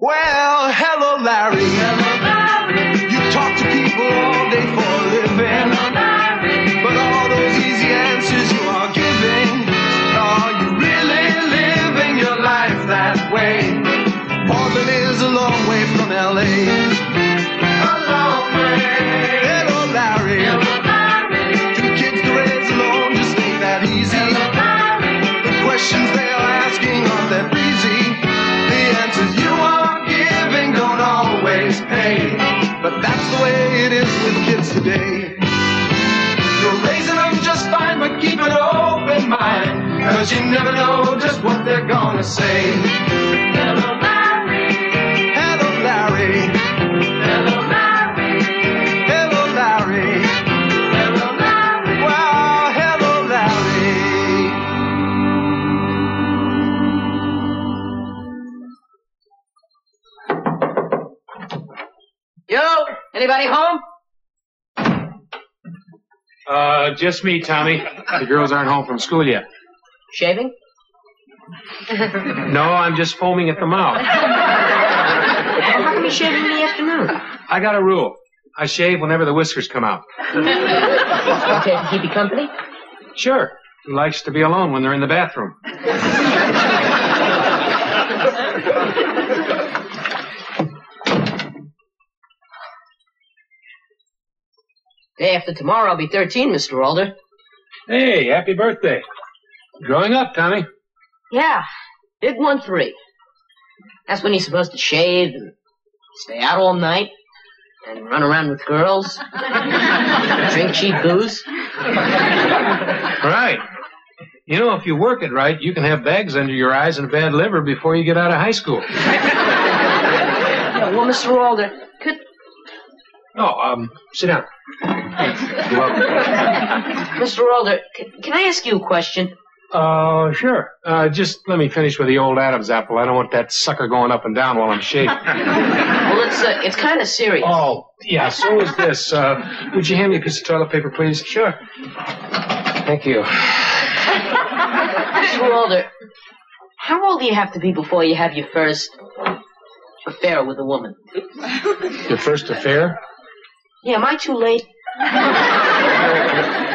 Well, hello, Larry. Hello, Larry. You talk to people all day for a living. Hello, Larry. But all those easy answers you are giving, are you really living your life that way? Portland is a long way from LA. That's the way it is with kids today. You're raising them just fine, but keep an open mind. Cause you never know just what they're gonna say. Hello, anybody home? Uh, just me, Tommy. The girls aren't home from school yet. Shaving? No, I'm just foaming at the mouth. How come you shaving in the afternoon? I got a rule. I shave whenever the whiskers come out. Okay, to keep you company? Sure. He likes to be alone when they're in the bathroom. Day after tomorrow, I'll be 13, Mr. Alder. Hey, happy birthday. Growing up, Tommy. Yeah, big one three. That's when you're supposed to shave and stay out all night and run around with girls, drink cheap booze. Right. You know, if you work it right, you can have bags under your eyes and a bad liver before you get out of high school. Yeah, well, Mr. Alder, could Oh, um, sit down. You're welcome. Mr. Alder, can, can I ask you a question? Uh, sure. Uh, just let me finish with the old Adam's apple. I don't want that sucker going up and down while I'm shaving. Well, it's uh, it's kind of serious. Oh, yeah, so is this. Uh, would you hand me a piece of toilet paper, please? Sure. Thank you. Mr. Alder, how old do you have to be before you have your first affair with a woman? Your first affair? Yeah, am I too late?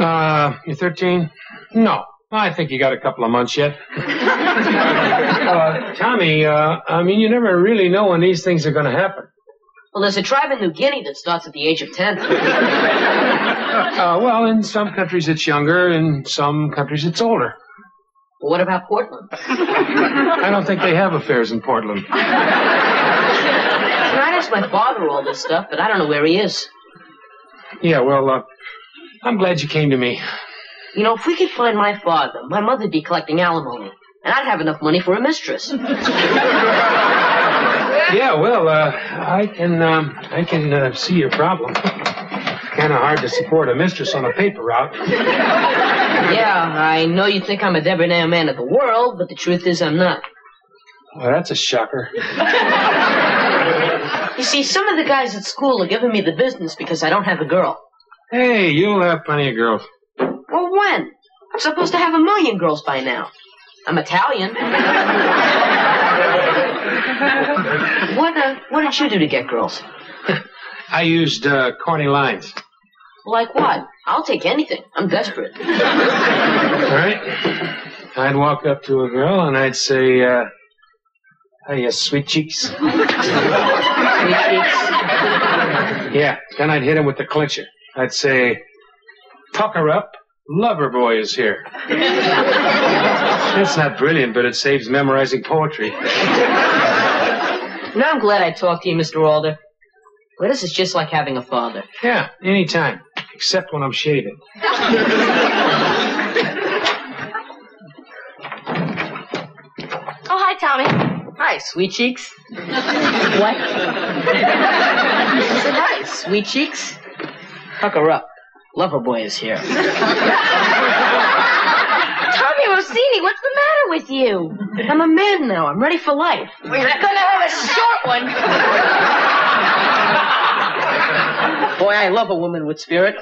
Uh, you're 13? No. I think you got a couple of months yet. uh, Tommy, uh, I mean, you never really know when these things are going to happen. Well, there's a tribe in New Guinea that starts at the age of 10. Uh, well, in some countries it's younger, in some countries it's older. Well, what about Portland? I don't think they have affairs in Portland. And I'd ask my father all this stuff, but I don't know where he is. Yeah, well, uh, I'm glad you came to me. You know, if we could find my father, my mother'd be collecting alimony, and I'd have enough money for a mistress. Yeah, well, uh, I can, um, I can uh, see your problem. Kind of hard to support a mistress on a paper route. yeah, I know you think I'm a debonair man of the world, but the truth is I'm not. Well, that's a shocker. You see, some of the guys at school are giving me the business because I don't have a girl. Hey, you'll have plenty of girls. Well, when? I'm supposed to have a million girls by now. I'm Italian. what, uh, what did you do to get girls? I used uh, corny lines. Like what? I'll take anything. I'm desperate. All right. I'd walk up to a girl and I'd say, uh, "Hiya, sweet cheeks." Sweet cheeks. Yeah. Then I'd hit him with the clincher. I'd say, "Pucker up, lover boy is here." That's not brilliant, but it saves memorizing poetry. Now I'm glad I talked to you, Mr. Alder. Well, this is just like having a father. Yeah, anytime, except when I'm shaving. Oh, hi, Tommy. Hi, sweet cheeks. What? I said, hi, sweet cheeks. Pucker up. Lover boy is here. Tommy Rossini, what's the matter with you? I'm a man now. I'm ready for life. We're not gonna have a short one. Boy, I love a woman with spirit.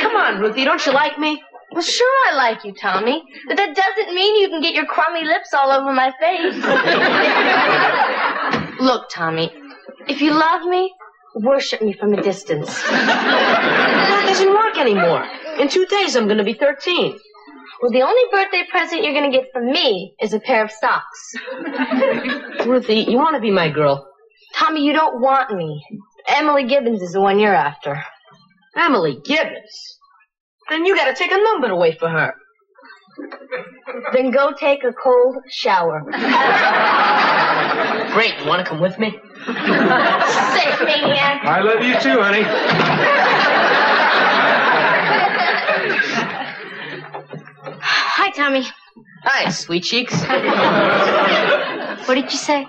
Come on, Ruthie. Don't you like me? Well, sure I like you, Tommy. But that doesn't mean you can get your crummy lips all over my face. Look, Tommy, if you love me, worship me from a distance. That doesn't work anymore. In two days, I'm going to be 13. Well, the only birthday present you're going to get from me is a pair of socks. Ruthie, you want to be my girl. Tommy, you don't want me. Emily Gibbons is the one you're after. Emily Gibbons. Then you got to take a number away for her. Then go take a cold shower. Great. You want to come with me? Sick maniac. I love you too, honey. Hi, Tommy. Hi, sweet cheeks. What did you say?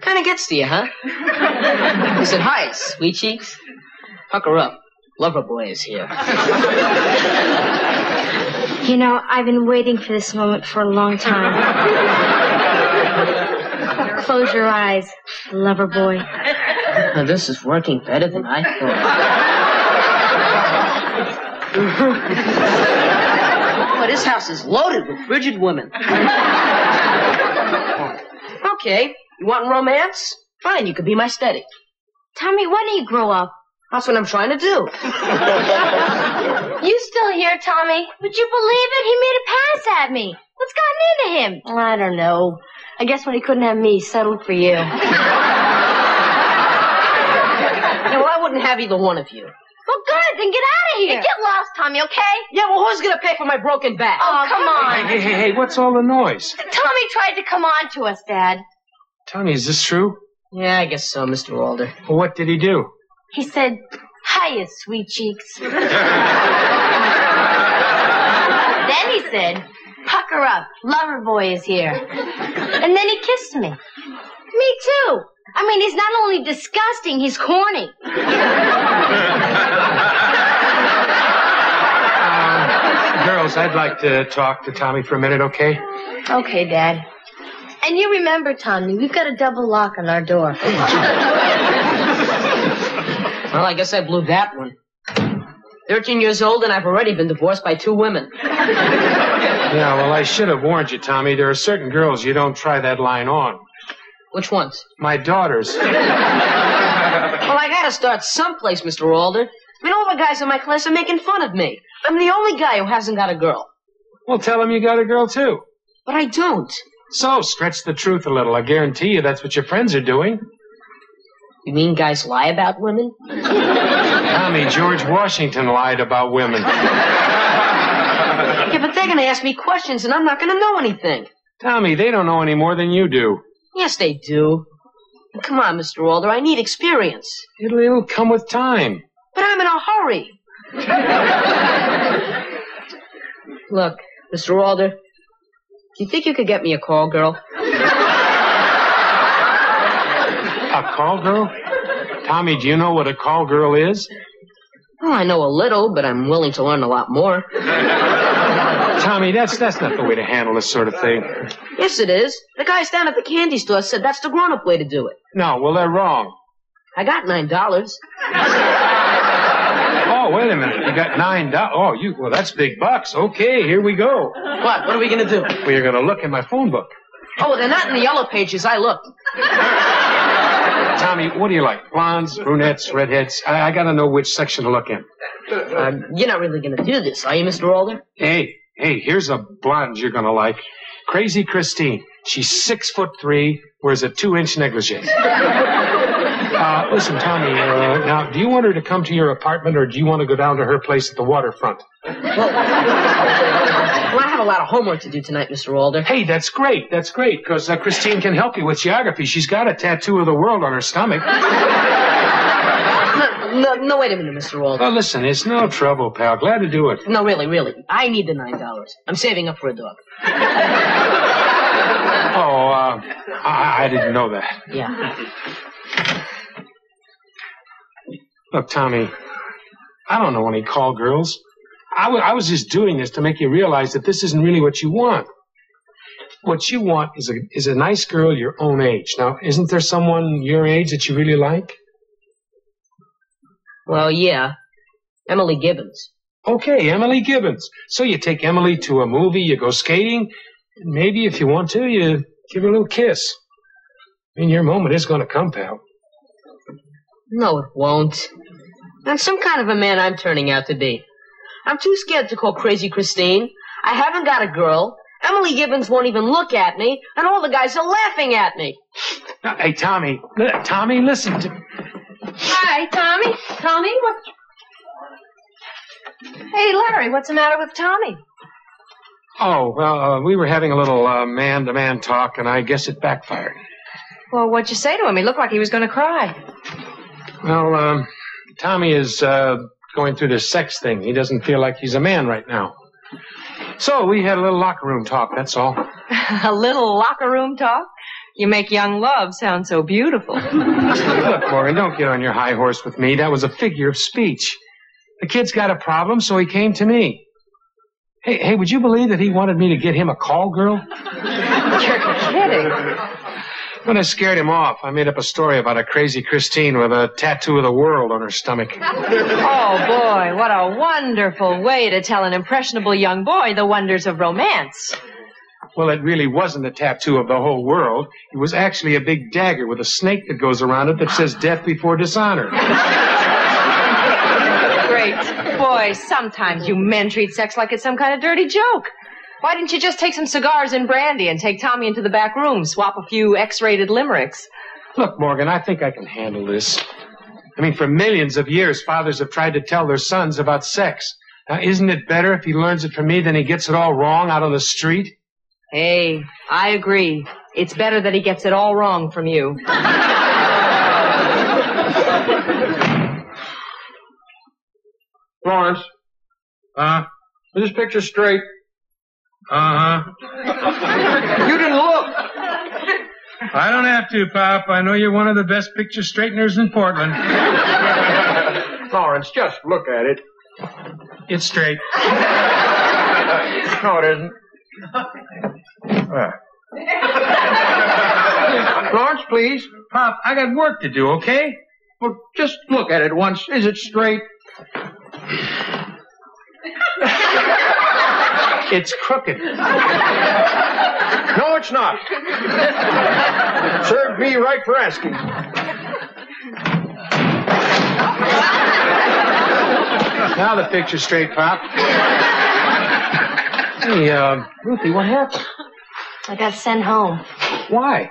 Kind of gets to you, huh? I said, hi, sweet cheeks. Hucker up. Lover boy is here. You know, I've been waiting for this moment for a long time. Close your eyes, lover boy. Now, this is working better than I thought. Boy, oh, this house is loaded with frigid women. okay, you want romance? Fine, you could be my steady. Tommy, when do you grow up? That's what I'm trying to do. You still here, Tommy? Would you believe it? He made a pass at me. What's gotten into him? I don't know. I guess when he couldn't have me, he settled for you. No, I wouldn't have either one of you. Well, good. Then get out of here. get lost, Tommy, okay? Yeah, well, who's gonna pay for my broken back? Oh, oh come on. Hey, hey, hey, what's all the noise? Tommy tried to come on to us, Dad. Tommy, is this true? Yeah, I guess so, Mr. Alder. Well, what did he do? He said, Hiya, sweet cheeks. then he said, Pucker up, lover boy is here. And then he kissed me. Me too. I mean, he's not only disgusting, he's corny. Uh, girls, I'd like to talk to Tommy for a minute, okay? Okay, Dad. And you remember, Tommy, we've got a double lock on our door. Oh, Well, I guess I blew that one. Thirteen years old, and I've already been divorced by two women. Yeah, well, I should have warned you, Tommy. There are certain girls you don't try that line on. Which ones? My daughters. Well, I gotta start someplace, Mr. Alder. I mean, all the guys in my class are making fun of me. I'm the only guy who hasn't got a girl. Well, tell them you got a girl, too. But I don't. So, stretch the truth a little. I guarantee you that's what your friends are doing. You mean guys lie about women? Tommy, George Washington lied about women. Yeah, but they're gonna ask me questions, and I'm not gonna know anything. Tommy, they don't know any more than you do. Yes, they do. Come on, Mr. Alder, I need experience. It'll, it'll come with time. But I'm in a hurry. Look, Mr. Alder, do you think you could get me a call girl? A call girl? Tommy, do you know what a call girl is? Well, I know a little, but I'm willing to learn a lot more. Tommy, that's that's not the way to handle this sort of thing. Yes, it is. The guys down at the candy store said that's the grown-up way to do it. No, well, they're wrong. I got nine dollars. Oh, wait a minute. You got nine dollars. Oh, you. Well, that's big bucks. Okay, here we go. What? What are we gonna do? Well, you're gonna look in my phone book. Oh, they're not in the yellow pages. I looked. Tommy, what do you like? Blondes, brunettes, redheads? I, I gotta know which section to look in. Uh, you're not really gonna do this, are you, Mr. Alder? Hey, hey, here's a blonde you're gonna like. Crazy Christine. She's six foot three, wears a two inch negligee. Uh, listen, Tommy, uh, now, do you want her to come to your apartment or do you want to go down to her place at the waterfront? Well, I have a lot of homework to do tonight, Mr. Alder. Hey, that's great. That's great, because uh, Christine can help you with geography. She's got a tattoo of the world on her stomach. No, no, no, wait a minute, Mr. Alder. Oh, listen, it's no trouble, pal. Glad to do it. No, really, really. I need the nine dollars. I'm saving up for a dog. Oh, uh, I, I didn't know that. Yeah. Look, Tommy, I don't know any call girls. I I was just doing this to make you realize that this isn't really what you want. What you want is a is a nice girl your own age. Now, isn't there someone your age that you really like? Well, yeah. Emily Gibbons. Okay, Emily Gibbons. So you take Emily to a movie, you go skating, and maybe if you want to, you give her a little kiss. I mean, your moment is going to come, pal. No, it won't. I'm some kind of a man I'm turning out to be. I'm too scared to call crazy Christine. I haven't got a girl. Emily Gibbons won't even look at me, and all the guys are laughing at me. Hey, Tommy. li- Tommy, listen to. me. Hi, Tommy. Tommy, what? Hey, Larry, what's the matter with Tommy? Oh, well, uh, we were having a little uh, man-to-man talk, and I guess it backfired. Well, what'd you say to him? He looked like he was going to cry. Well, um, Tommy is uh, going through this sex thing. He doesn't feel like he's a man right now. So we had a little locker room talk, that's all. a little locker room talk? You make young love sound so beautiful. Look, Morgan, don't get on your high horse with me. That was a figure of speech. The kid's got a problem, so he came to me. Hey, hey, would you believe that he wanted me to get him a call girl? You're kidding. When I scared him off, I made up a story about a crazy Christine with a tattoo of the world on her stomach. Oh, boy, what a wonderful way to tell an impressionable young boy the wonders of romance. Well, it really wasn't a tattoo of the whole world. It was actually a big dagger with a snake that goes around it that says death before dishonor. Great. Boy, sometimes you men treat sex like it's some kind of dirty joke. Why didn't you just take some cigars and brandy and take Tommy into the back room, swap a few X-rated limericks? Look, Morgan, I think I can handle this. I mean, for millions of years, fathers have tried to tell their sons about sex. Now, isn't it better if he learns it from me than he gets it all wrong out on the street? Hey, I agree. It's better that he gets it all wrong from you. Florence. Uh, is this picture straight? Uh huh. you didn't look. I don't have to, Pop. I know you're one of the best picture straighteners in Portland. Florence, just look at it. It's straight. No, it isn't. Uh. Florence, please. Pop, I got work to do, okay? Well, just look at it once. Is it straight? It's crooked. No, it's not. Served me right for asking. Now the picture's straight, Pop. Hey, uh, Ruthie, what happened? I got sent home. Why?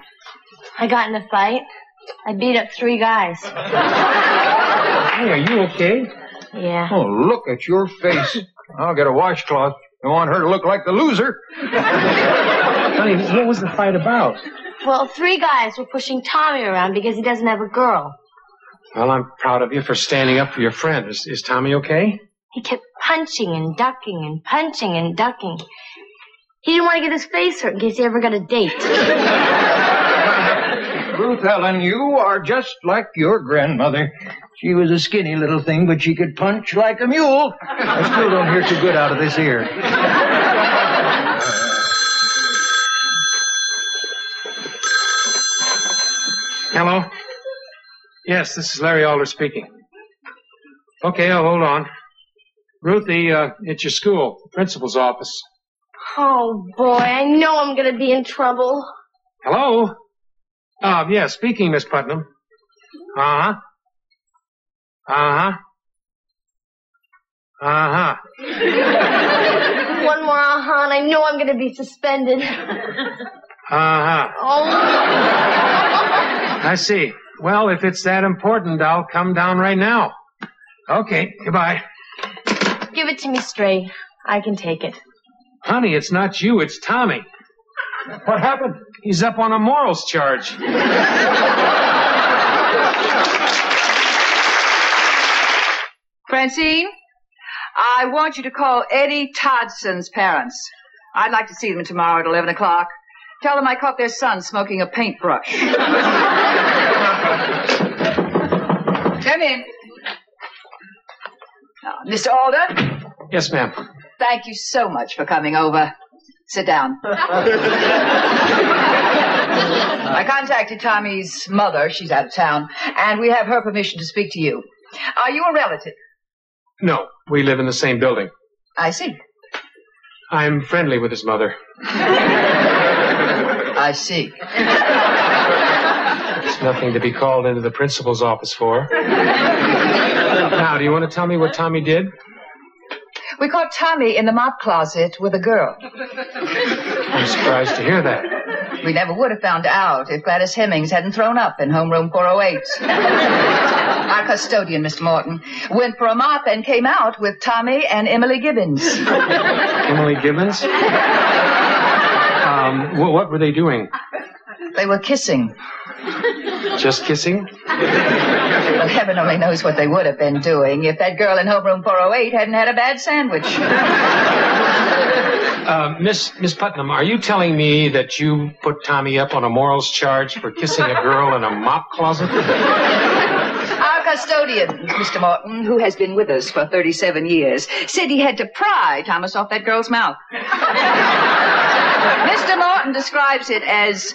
I got in a fight. I beat up three guys. Hey, are you okay? Yeah. Oh, look at your face. I'll get a washcloth. I want her to look like the loser. Honey, what was the fight about? Well, three guys were pushing Tommy around because he doesn't have a girl. Well, I'm proud of you for standing up for your friend. Is, is Tommy okay? He kept punching and ducking and punching and ducking. He didn't want to get his face hurt in case he ever got a date. Ruth Ellen, you are just like your grandmother. She was a skinny little thing, but she could punch like a mule. I still don't hear too good out of this ear. Hello? Yes, this is Larry Alder speaking. Okay, oh, hold on. Ruthie, uh, it's your school, principal's office. Oh, boy, I know I'm going to be in trouble. Hello? Uh, yeah, speaking, Miss Putnam. Uh-huh. Uh-huh. Uh-huh. One more uh-huh, and I know I'm going to be suspended. Uh-huh. Oh, I see. Well, if it's that important, I'll come down right now. Okay, goodbye. give it to me straight. I can take it. Honey, it's not you, it's Tommy. What happened? He's up on a morals charge. Francine, I want you to call Eddie Todson's parents. I'd like to see them tomorrow at 11 o'clock. Tell them I caught their son smoking a paintbrush. Come in. Oh, now, Mr. Alder, Yes, ma'am. thank you so much for coming over. Sit down. I contacted Tommy's mother. She's out of town. And we have her permission to speak to you. Are you a relative? No, we live in the same building. I see. I'm friendly with his mother. I see. It's nothing to be called into the principal's office for. now, do you want to tell me what Tommy did? We caught Tommy in the mop closet with a girl. I'm surprised to hear that. We never would have found out if Gladys Hemmings hadn't thrown up in homeroom 408. Our custodian, Mr. Morton, went for a mop and came out with Tommy and Emily Gibbons. Emily Gibbons? Um, wh- what were they doing? They were kissing. Just kissing? But heaven only knows what they would have been doing if that girl in homeroom 408 hadn't had a bad sandwich. Uh, Miss Miss Putnam, are you telling me that you put Tommy up on a morals charge for kissing a girl in a mop closet? Our custodian, Mr. Morton, who has been with us for 37 years, said he had to pry Thomas off that girl's mouth. Mr. Morton describes it as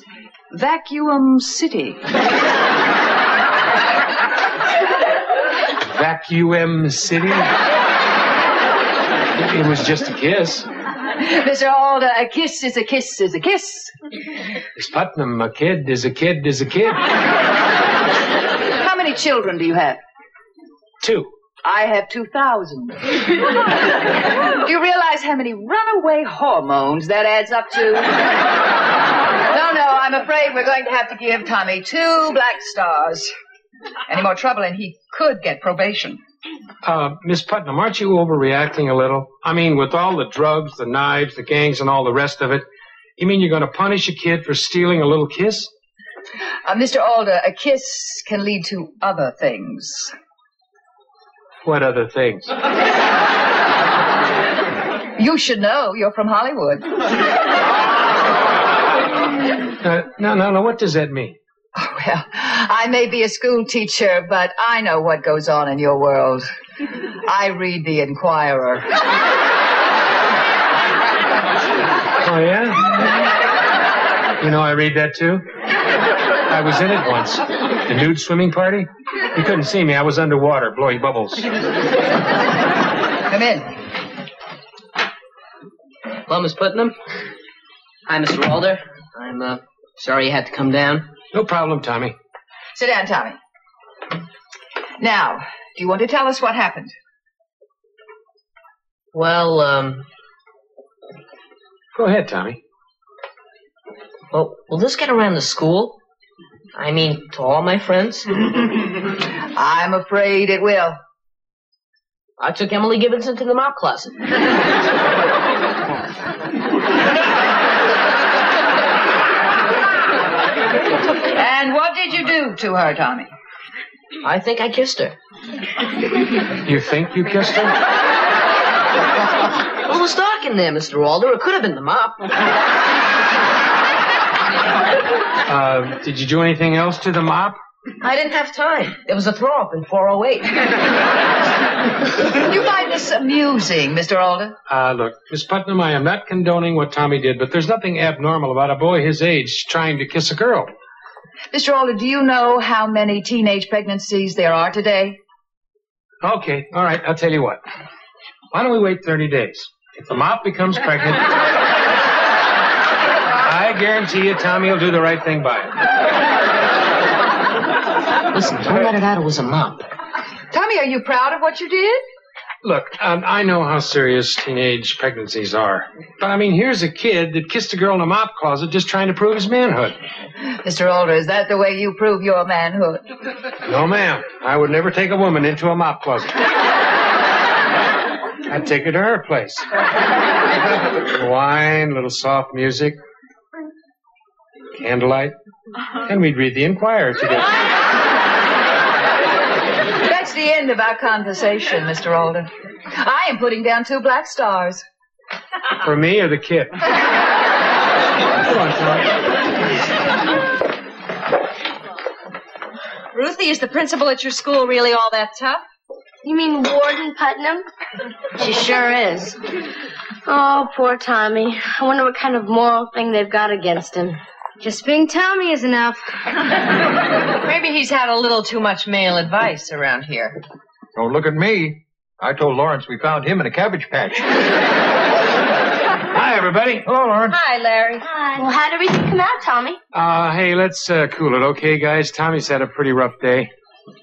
Vacuum City. Vacuum City? It was just a kiss. Mr. Alder, uh, a kiss is a kiss is a kiss. Miss Putnam, a kid is a kid is a kid. How many children do you have? Two. I have 2,000. do you realize how many runaway hormones that adds up to? No, no, I'm afraid we're going to have to give Tommy two black stars. Any more trouble and he could get probation. Uh, Miss Putnam, aren't you overreacting a little? I mean, with all the drugs, the knives, the gangs, and all the rest of it, you mean you're going to punish a kid for stealing a little kiss? Uh, Mr. Alder, a kiss can lead to other things. What other things? You should know. You're from Hollywood. Uh, no, no, no. What does that mean? Oh, well, I may be a school teacher, but I know what goes on in your world. I read the Inquirer. Oh, yeah? You know, I read that too. I was in it once. The nude swimming party. You couldn't see me. I was underwater, blowing bubbles. Come in. Hello, Miss Putnam. Hi, Mr. Alder. I'm uh, sorry you had to come down. No problem, Tommy. Sit down, Tommy. Now, do you want to tell us what happened? Well, um, Go ahead, Tommy. well, will this get around the school? I mean, to all my friends? I'm afraid it will. I took Emily Gibbons into the mop closet. And what did you do to her, Tommy? I think I kissed her. You think you kissed her? What was dark in there, Mr. Alder? It could have been the mop. Uh, did you do anything else to the mop? I didn't have time. There was a throw up in 408. You find this amusing, Mr. Alder? Uh, look, Miss Putnam, I am not condoning what Tommy did, but there's nothing abnormal about a boy his age trying to kiss a girl. Mr. Alder, do you know how many teenage pregnancies there are today? Okay, all right, I'll tell you what. Why don't we wait 30 days? If the mop becomes pregnant, I guarantee you Tommy will do the right thing by it. Listen, don't let it out it was a mop. Tommy, are you proud of what you did? Look, um, I know how serious teenage pregnancies are. But I mean, here's a kid that kissed a girl in a mop closet just trying to prove his manhood. Mr. Alder, is that the way you prove your manhood? No, ma'am. I would never take a woman into a mop closet. I'd take her to her place. Wine, little soft music, candlelight, and we'd read the Inquirer together. That's the end of our conversation, Mr. Alden. I am putting down two black stars. For me or the kid? Come on, Tom. Ruthie, is the principal at your school really all that tough? You mean Warden Putnam? She sure is. Oh, poor Tommy. I wonder what kind of moral thing they've got against him. Just being Tommy is enough. Maybe he's had a little too much male advice around here. Don't look at me. I told Lawrence we found him in a cabbage patch. Hi, everybody. Hello, Lawrence. Hi, Larry. Hi. Well, how'd everything come out, Tommy? Uh, hey, let's uh, cool it, okay, guys? Tommy's had a pretty rough day.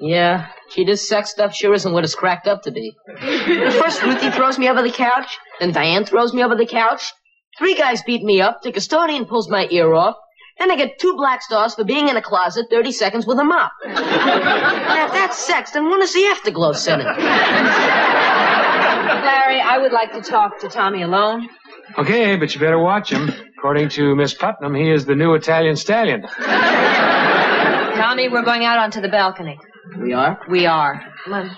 Yeah, gee, this sex stuff sure isn't what it's cracked up to be. First, Ruthie throws me over the couch, then Diane throws me over the couch. Three guys beat me up, the custodian pulls my ear off, then I get two black stars for being in a closet 30 seconds with a mop. now, if that's sex, then when is the afterglow sitting? Larry, I would like to talk to Tommy alone. Okay, but you better watch him. According to Miss Putnam, he is the new Italian stallion. Tommy, we're going out onto the balcony. We are? We are. Come on.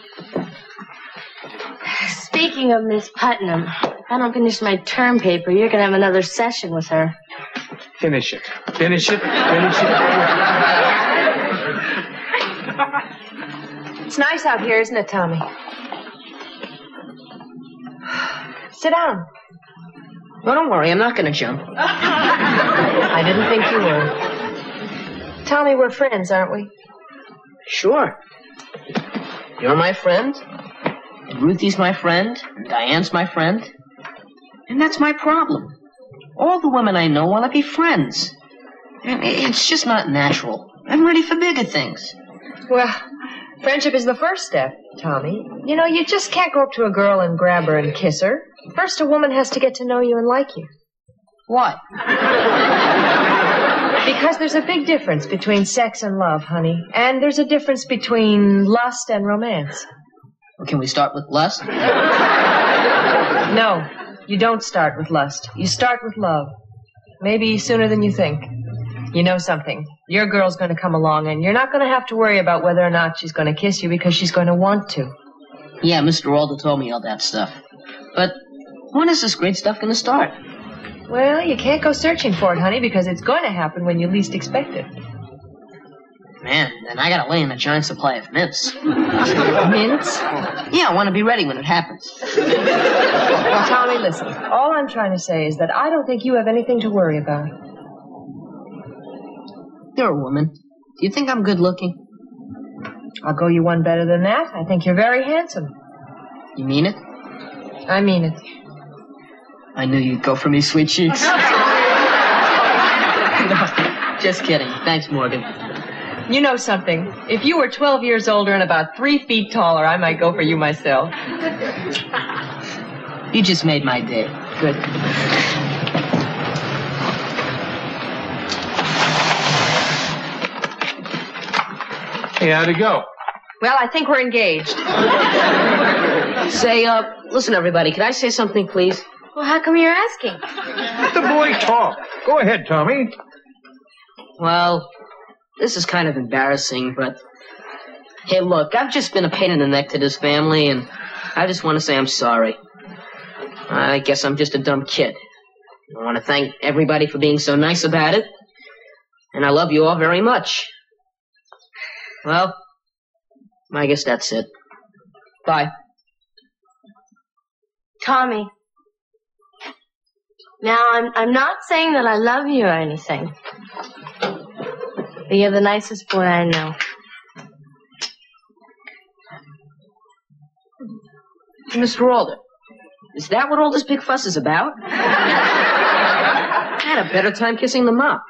Speaking of Miss Putnam, if I don't finish my term paper, you're going to have another session with her. Finish it. Finish it. Finish it. It's nice out here, isn't it, Tommy? Sit down. No, don't worry, I'm not gonna jump. I didn't think you were. Tommy, we're friends, aren't we? Sure. You're my friend. Ruthie's my friend. Diane's my friend. And that's my problem. All the women I know want to be friends. It's just not natural. I'm ready for bigger things. Well, friendship is the first step, Tommy. You know, you just can't go up to a girl and grab her and kiss her. First, a woman has to get to know you and like you. Why? Because there's a big difference between sex and love, honey. And there's a difference between lust and romance. Can we start with lust? No, you don't start with lust. You start with love. Maybe sooner than you think. You know something. Your girl's going to come along, and you're not going to have to worry about whether or not she's going to kiss you because she's going to want to. Yeah, Mr. Alder told me all that stuff. But when is this great stuff going to start? Well, you can't go searching for it, honey, because it's going to happen when you least expect it. Man, then I gotta lay in a giant supply of mints. Mints? Yeah, I want to be ready when it happens. Well, Tommy, listen. All I'm trying to say is that I don't think you have anything to worry about. You're a woman. Do you think I'm good looking? I'll go you one better than that. I think you're very handsome. You mean it? I mean it. I knew you'd go for me, sweet cheeks. no, just kidding. Thanks, Morgan. You know something. If you were 12 years older and about three feet taller, I might go for you myself. You just made my day. Good. Hey, how'd it go? Well, I think we're engaged. Say, uh, listen, everybody, could I say something, please? Well, how come you're asking? Let the boy talk. Go ahead, Tommy. Well, this is kind of embarrassing, but. Hey, look, I've just been a pain in the neck to this family, and I just want to say I'm sorry. I guess I'm just a dumb kid. I want to thank everybody for being so nice about it, and I love you all very much. Well, I guess that's it. Bye. Tommy. Now, I'm, I'm not saying that I love you or anything. You're the nicest boy I know. Mr. Alder, is that what all this big fuss is about? I had a better time kissing the mop.